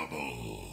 Double.